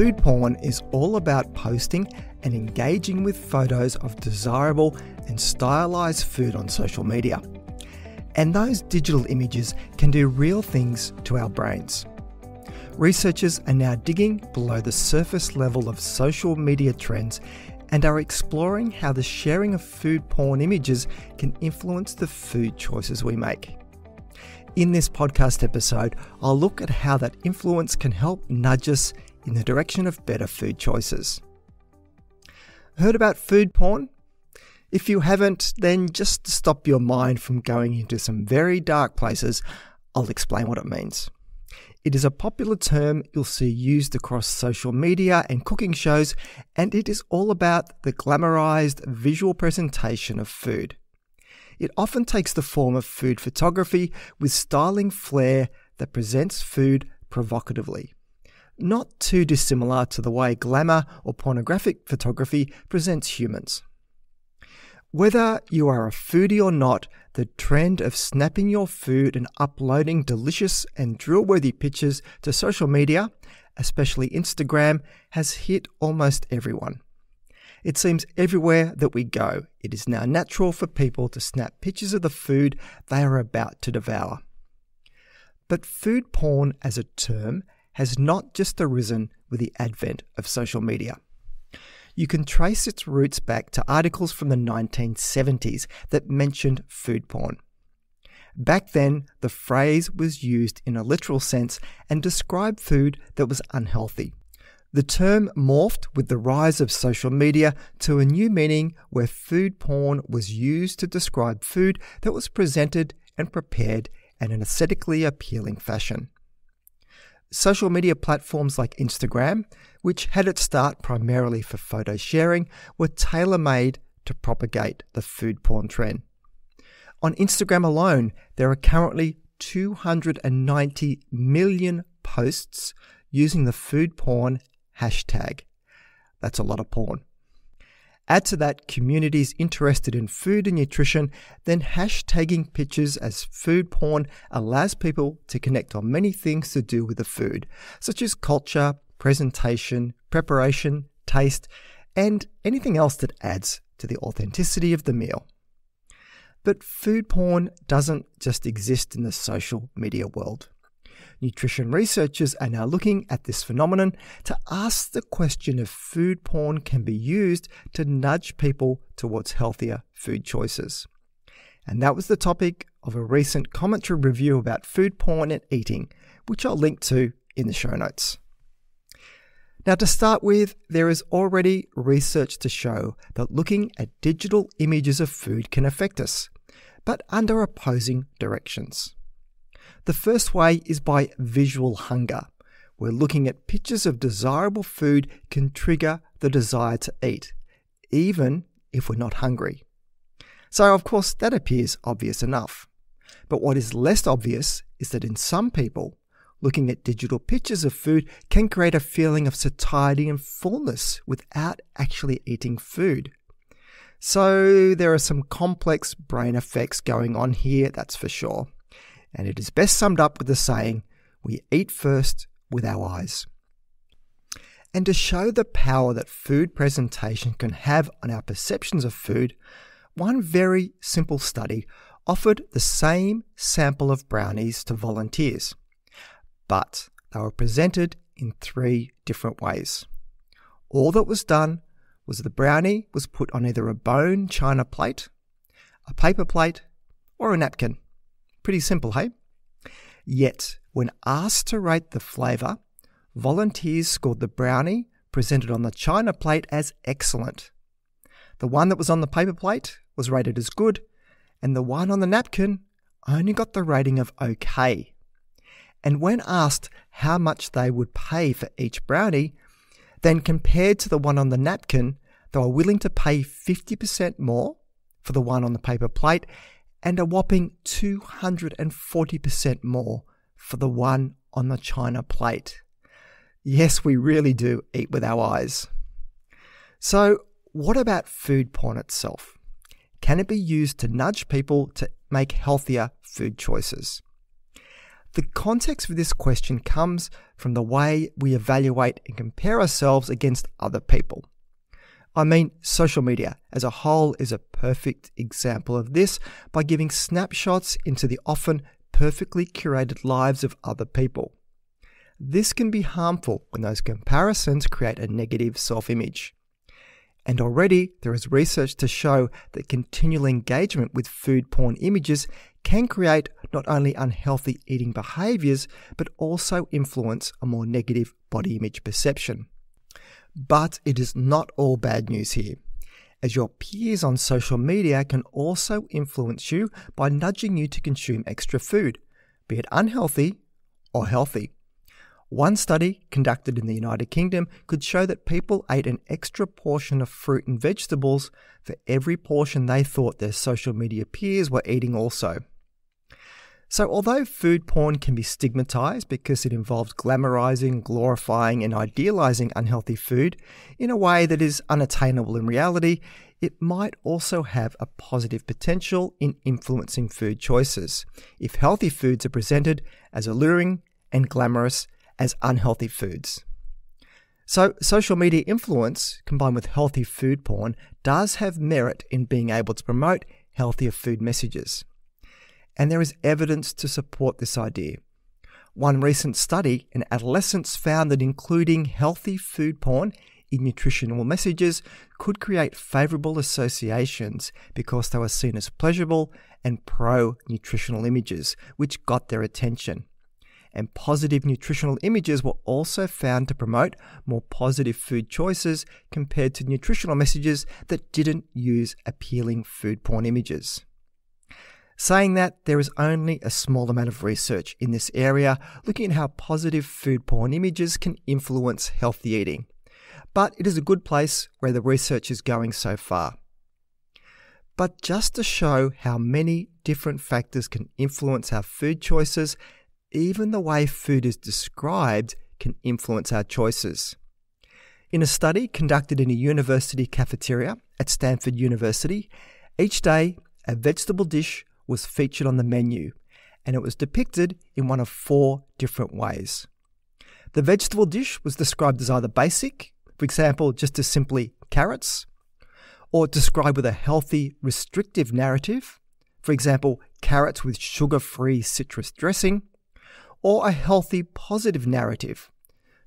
Food porn is all about posting and engaging with photos of desirable and stylized food on social media. And those digital images can do real things to our brains. Researchers are now digging below the surface level of social media trends and are exploring how the sharing of food porn images can influence the food choices we make. In this podcast episode, I'll look at how that influence can help nudge us in the direction of better food choices. Heard about food porn? If you haven't, then just to stop your mind from going into some very dark places, I'll explain what it means. It is a popular term you'll see used across social media and cooking shows, and it is all about the glamorized visual presentation of food. It often takes the form of food photography with styling flair that presents food provocatively. Not too dissimilar to the way glamour or pornographic photography presents humans. Whether you are a foodie or not, the trend of snapping your food and uploading delicious and drill worthy pictures to social media, especially Instagram, has hit almost everyone. It seems everywhere that we go, it is now natural for people to snap pictures of the food they are about to devour. But food porn as a term has not just arisen with the advent of social media you can trace its roots back to articles from the 1970s that mentioned food porn. Back then, the phrase was used in a literal sense and described food that was unhealthy. The term morphed with the rise of social media to a new meaning where food porn was used to describe food that was presented and prepared in an aesthetically appealing fashion. Social media platforms like Instagram, which had its start primarily for photo sharing, were tailor made to propagate the food porn trend. On Instagram alone, there are currently 290 million posts using the food porn hashtag. That's a lot of porn. Add to that communities interested in food and nutrition, then hashtagging pictures as food porn allows people to connect on many things to do with the food, such as culture, presentation, preparation, taste, and anything else that adds to the authenticity of the meal. But food porn doesn't just exist in the social media world. Nutrition researchers are now looking at this phenomenon to ask the question if food porn can be used to nudge people towards healthier food choices. And that was the topic of a recent commentary review about food porn and eating, which I'll link to in the show notes. Now, to start with, there is already research to show that looking at digital images of food can affect us, but under opposing directions. The first way is by visual hunger, where looking at pictures of desirable food can trigger the desire to eat, even if we're not hungry. So, of course, that appears obvious enough. But what is less obvious is that in some people, looking at digital pictures of food can create a feeling of satiety and fullness without actually eating food. So, there are some complex brain effects going on here, that's for sure and it is best summed up with the saying, We eat first with our eyes. And to show the power that food presentation can have on our perceptions of food, one very simple study offered the same sample of brownies to volunteers, but they were presented in three different ways. All that was done was the brownie was put on either a bone china plate, a paper plate, or a napkin. Pretty simple, hey? Yet, when asked to rate the flavour, volunteers scored the brownie presented on the china plate as excellent. The one that was on the paper plate was rated as good, and the one on the napkin only got the rating of okay. And when asked how much they would pay for each brownie, then compared to the one on the napkin, they were willing to pay 50% more for the one on the paper plate and a whopping 240% more for the one on the china plate. Yes, we really do eat with our eyes. So, what about food porn itself? Can it be used to nudge people to make healthier food choices? The context for this question comes from the way we evaluate and compare ourselves against other people. I mean, social media as a whole is a perfect example of this by giving snapshots into the often perfectly curated lives of other people. This can be harmful when those comparisons create a negative self image. And already there is research to show that continual engagement with food porn images can create not only unhealthy eating behaviors, but also influence a more negative body image perception. But it is not all bad news here, as your peers on social media can also influence you by nudging you to consume extra food, be it unhealthy or healthy. One study conducted in the United Kingdom could show that people ate an extra portion of fruit and vegetables for every portion they thought their social media peers were eating also. So, although food porn can be stigmatized because it involves glamorizing, glorifying, and idealizing unhealthy food in a way that is unattainable in reality, it might also have a positive potential in influencing food choices if healthy foods are presented as alluring and glamorous as unhealthy foods. So, social media influence combined with healthy food porn does have merit in being able to promote healthier food messages and there is evidence to support this idea. One recent study in adolescents found that including healthy food porn in nutritional messages could create favorable associations because they were seen as pleasurable and pro nutritional images, which got their attention. And positive nutritional images were also found to promote more positive food choices compared to nutritional messages that didn't use appealing food porn images. Saying that, there is only a small amount of research in this area looking at how positive food porn images can influence healthy eating. But it is a good place where the research is going so far. But just to show how many different factors can influence our food choices, even the way food is described can influence our choices. In a study conducted in a university cafeteria at Stanford University, each day a vegetable dish was featured on the menu, and it was depicted in one of four different ways. The vegetable dish was described as either basic, for example, just as simply carrots, or described with a healthy, restrictive narrative, for example, carrots with sugar free citrus dressing, or a healthy, positive narrative,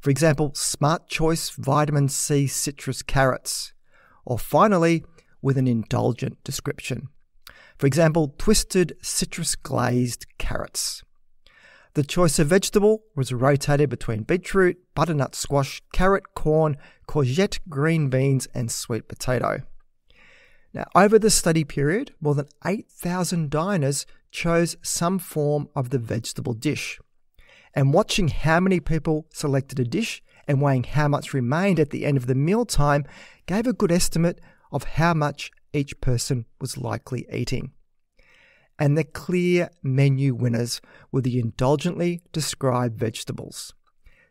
for example, smart choice vitamin C citrus carrots, or finally, with an indulgent description. For example, twisted citrus glazed carrots. The choice of vegetable was rotated between beetroot, butternut squash, carrot, corn, courgette, green beans, and sweet potato. Now, over the study period, more than 8,000 diners chose some form of the vegetable dish. And watching how many people selected a dish and weighing how much remained at the end of the mealtime gave a good estimate of how much each person was likely eating. And the clear menu winners were the indulgently described vegetables.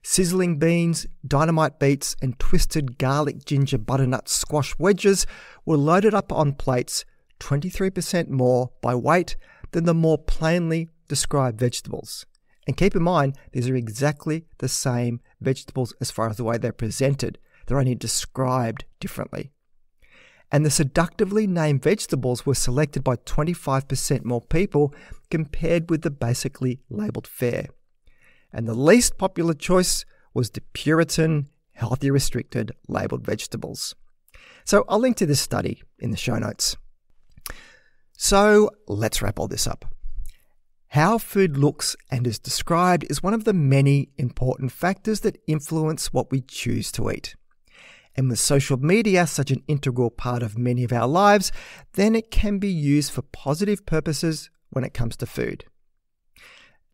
Sizzling beans, dynamite beets, and twisted garlic ginger butternut squash wedges were loaded up on plates 23% more by weight than the more plainly described vegetables. And keep in mind, these are exactly the same vegetables as far as the way they're presented. They're only described differently and the seductively named vegetables were selected by 25% more people compared with the basically labelled fare. And the least popular choice was the Puritan, healthy restricted labelled vegetables. So I'll link to this study in the show notes. So let's wrap all this up. How food looks and is described is one of the many important factors that influence what we choose to eat. And with social media such an integral part of many of our lives, then it can be used for positive purposes when it comes to food.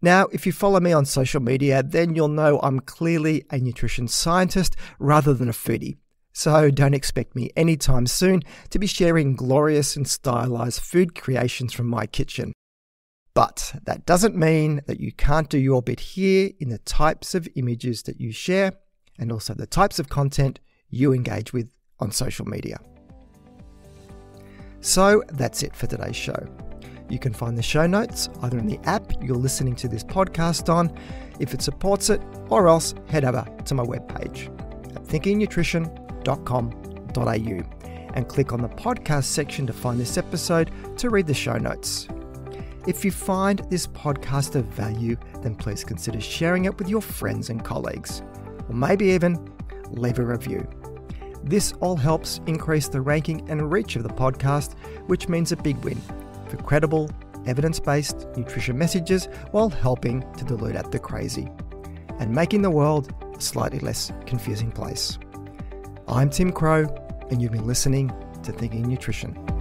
Now, if you follow me on social media, then you'll know I'm clearly a nutrition scientist rather than a foodie. So don't expect me anytime soon to be sharing glorious and stylized food creations from my kitchen. But that doesn't mean that you can't do your bit here in the types of images that you share and also the types of content you engage with on social media. So that's it for today's show. You can find the show notes either in the app you're listening to this podcast on, if it supports it, or else head over to my webpage at thinkingnutrition.com.au and click on the podcast section to find this episode to read the show notes. If you find this podcast of value, then please consider sharing it with your friends and colleagues, or maybe even leave a review. This all helps increase the ranking and reach of the podcast, which means a big win for credible, evidence based nutrition messages while helping to dilute out the crazy and making the world a slightly less confusing place. I'm Tim Crowe, and you've been listening to Thinking Nutrition.